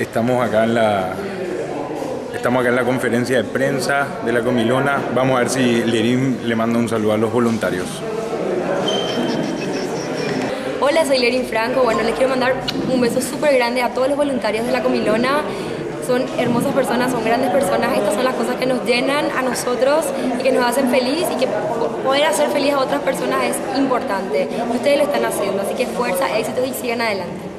Estamos acá en la estamos acá en la conferencia de prensa de la Comilona. Vamos a ver si Lerín le manda un saludo a los voluntarios. Hola, soy Lerín Franco. Bueno, les quiero mandar un beso súper grande a todos los voluntarios de la Comilona. Son hermosas personas, son grandes personas. Estas son las cosas que nos llenan a nosotros y que nos hacen feliz y que poder hacer feliz a otras personas es importante. Ustedes lo están haciendo, así que fuerza, éxitos y sigan adelante.